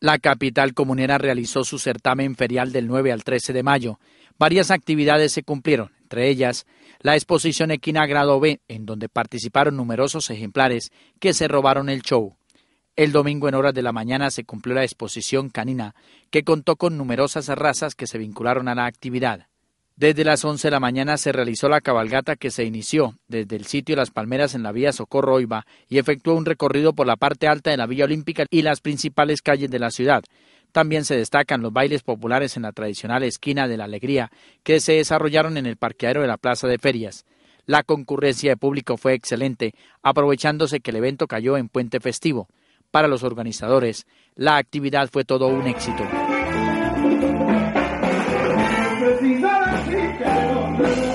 La capital comunera realizó su certamen ferial del 9 al 13 de mayo. Varias actividades se cumplieron, entre ellas la exposición equina grado B, en donde participaron numerosos ejemplares que se robaron el show. El domingo en horas de la mañana se cumplió la exposición canina, que contó con numerosas razas que se vincularon a la actividad. Desde las 11 de la mañana se realizó la cabalgata que se inició desde el sitio Las Palmeras en la vía Socorro Oiva y efectuó un recorrido por la parte alta de la Villa Olímpica y las principales calles de la ciudad. También se destacan los bailes populares en la tradicional esquina de la Alegría que se desarrollaron en el parqueadero de la Plaza de Ferias. La concurrencia de público fue excelente, aprovechándose que el evento cayó en puente festivo. Para los organizadores, la actividad fue todo un éxito. Quero